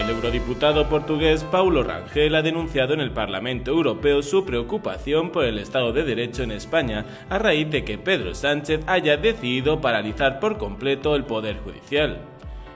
El eurodiputado portugués Paulo Rangel ha denunciado en el Parlamento Europeo su preocupación por el Estado de Derecho en España a raíz de que Pedro Sánchez haya decidido paralizar por completo el Poder Judicial.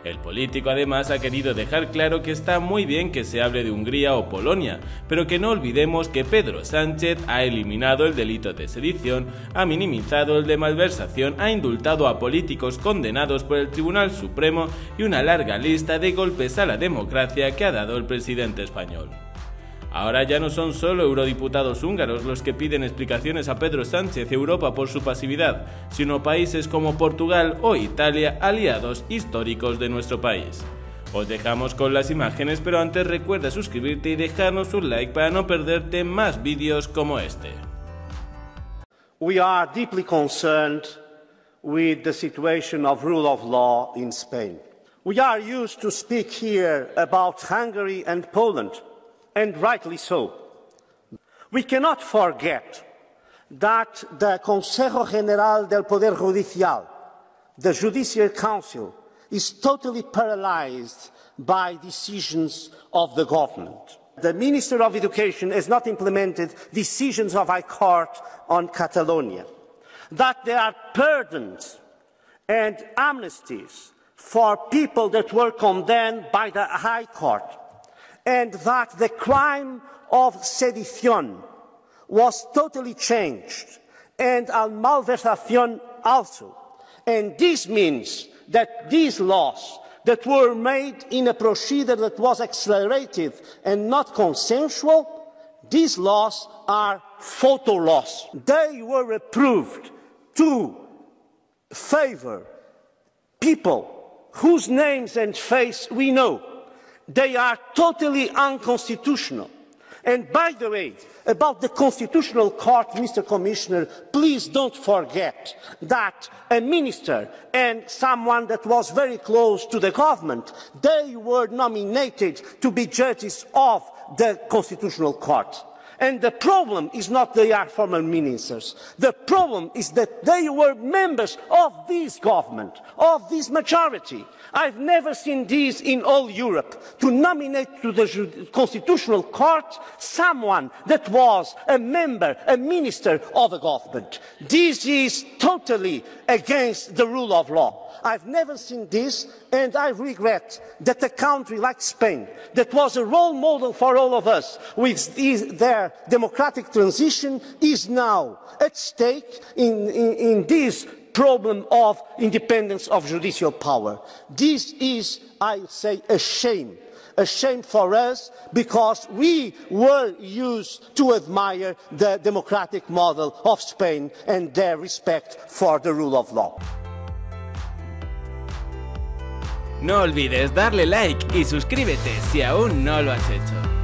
El político además ha querido dejar claro que está muy bien que se hable de Hungría o Polonia, pero que no olvidemos que Pedro Sánchez ha eliminado el delito de sedición, ha minimizado el de malversación, ha indultado a políticos condenados por el Tribunal Supremo y una larga lista de golpes a la democracia que ha dado el presidente español. Ahora ya no son solo eurodiputados húngaros los que piden explicaciones a Pedro Sánchez y Europa por su pasividad, sino países como Portugal o Italia, aliados históricos de nuestro país. Os dejamos con las imágenes, pero antes recuerda suscribirte y dejarnos un like para no perderte más vídeos como este. We are deeply concerned with the situation of rule of law in Spain. We are used to speak here about Hungary and Poland. And rightly so. We cannot forget that the Consejo General del Poder Judicial, the Judicial Council, is totally paralyzed by decisions of the government. The Minister of Education has not implemented decisions of High Court on Catalonia. That there are pardons and amnesties for people that were condemned by the High Court and that the crime of sedition was totally changed and al malversación also. And this means that these laws that were made in a procedure that was accelerated and not consensual, these laws are photo laws. They were approved to favor people whose names and face we know they are totally unconstitutional. And by the way, about the Constitutional Court, Mr. Commissioner, please don't forget that a minister and someone that was very close to the government, they were nominated to be judges of the Constitutional Court. And the problem is not they are former ministers. The problem is that they were members of this government, of this majority. I've never seen this in all Europe, to nominate to the Constitutional Court someone that was a member, a minister of a government. This is totally against the rule of law. I've never seen this, and I regret that a country like Spain, that was a role model for all of us with their democratic transition, is now at stake in, in, in this problem of independence of judicial power. This is, I say, a shame. A shame for us because we were used to admire the democratic model of Spain and their respect for the rule of law. No olvides darle like y suscríbete si aún no lo has hecho.